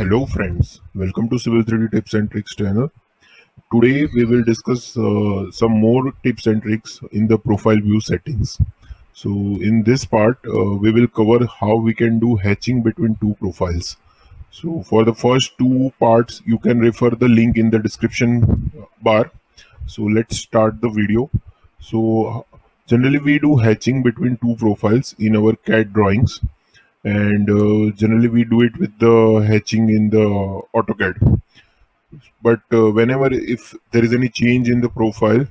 Hello friends, welcome to Civil 3D Tips and Tricks channel. Today we will discuss uh, some more tips and tricks in the profile view settings. So in this part uh, we will cover how we can do hatching between two profiles. So for the first two parts you can refer the link in the description bar. So let's start the video. So generally we do hatching between two profiles in our CAD drawings and uh, generally we do it with the hatching in the AutoCAD. But uh, whenever if there is any change in the profile,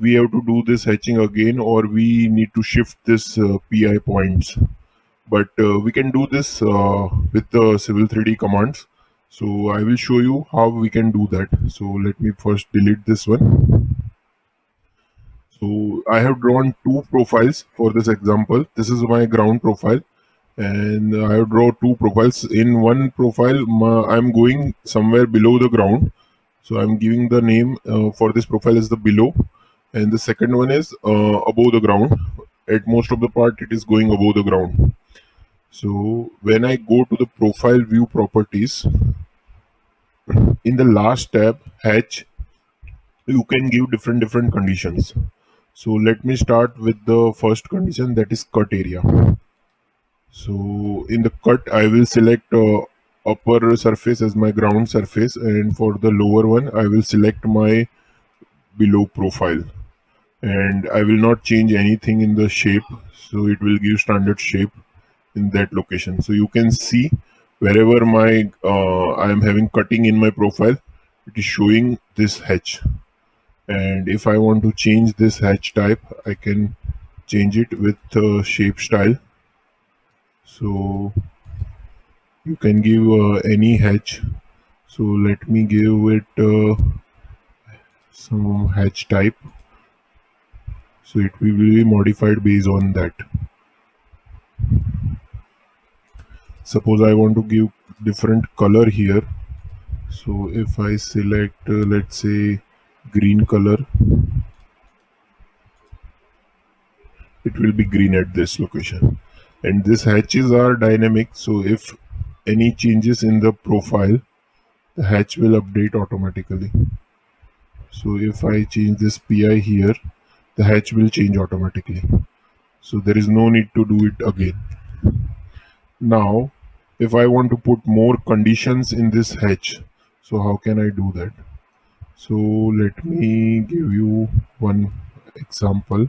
we have to do this hatching again or we need to shift this uh, PI points. But uh, we can do this uh, with the Civil 3D commands. So I will show you how we can do that. So let me first delete this one. So I have drawn two profiles for this example. This is my ground profile and I have draw two profiles. In one profile, I'm going somewhere below the ground. So I'm giving the name uh, for this profile is the below and the second one is uh, above the ground. At most of the part, it is going above the ground. So when I go to the profile view properties, in the last tab, hatch, you can give different different conditions. So let me start with the first condition that is cut area. So in the cut, I will select uh, upper surface as my ground surface and for the lower one, I will select my below profile and I will not change anything in the shape. So it will give standard shape in that location. So you can see wherever my uh, I am having cutting in my profile, it is showing this hatch. And if I want to change this hatch type, I can change it with uh, shape style so you can give uh, any hatch. So let me give it uh, some hatch type. So it will be modified based on that. Suppose I want to give different color here. So if I select uh, let's say green color it will be green at this location and these hatches are dynamic so if any changes in the profile the hatch will update automatically. So if I change this PI here the hatch will change automatically. So there is no need to do it again. Now if I want to put more conditions in this hatch so how can I do that? So let me give you one example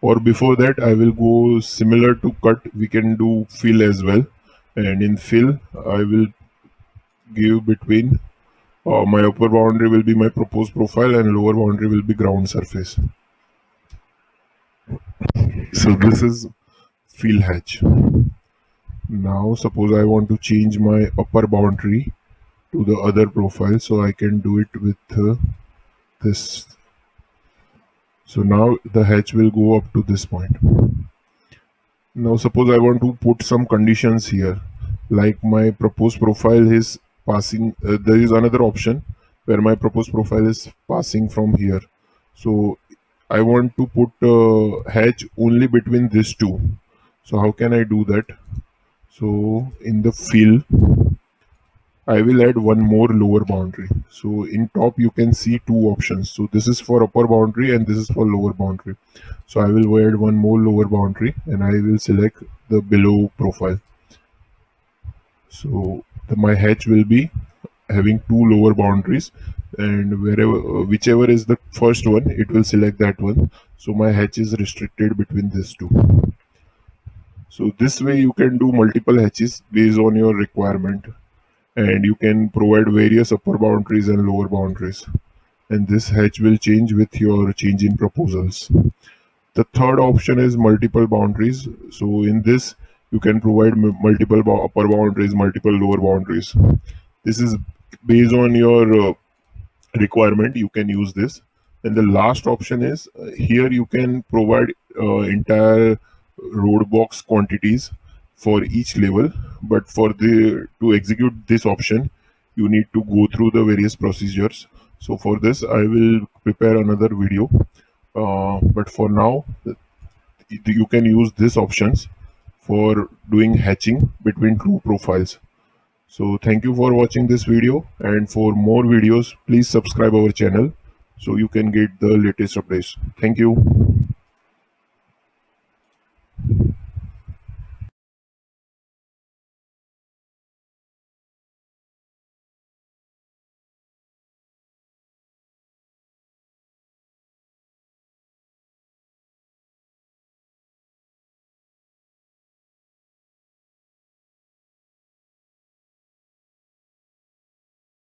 or before that I will go similar to cut. We can do fill as well. And in fill I will give between uh, my upper boundary will be my proposed profile and lower boundary will be ground surface. So this is fill hatch. Now suppose I want to change my upper boundary to the other profile so I can do it with uh, this so now the hatch will go up to this point. Now suppose I want to put some conditions here. Like my proposed profile is passing uh, there is another option where my proposed profile is passing from here. So I want to put a hatch only between these two. So how can I do that? So in the fill I will add one more lower boundary. So in top you can see two options. So this is for upper boundary and this is for lower boundary. So I will add one more lower boundary and I will select the below profile. So the, my hatch will be having two lower boundaries and wherever whichever is the first one it will select that one so my hatch is restricted between these two so this way you can do multiple hatches based on your requirement and you can provide various upper boundaries and lower boundaries. And this hatch will change with your change in proposals. The third option is multiple boundaries. So in this you can provide multiple upper boundaries multiple lower boundaries. This is based on your uh, requirement. You can use this. And the last option is uh, here you can provide uh, entire road box quantities for each level but for the to execute this option you need to go through the various procedures so for this i will prepare another video uh, but for now you can use these options for doing hatching between two profiles. So thank you for watching this video and for more videos please subscribe our channel so you can get the latest updates. Thank you.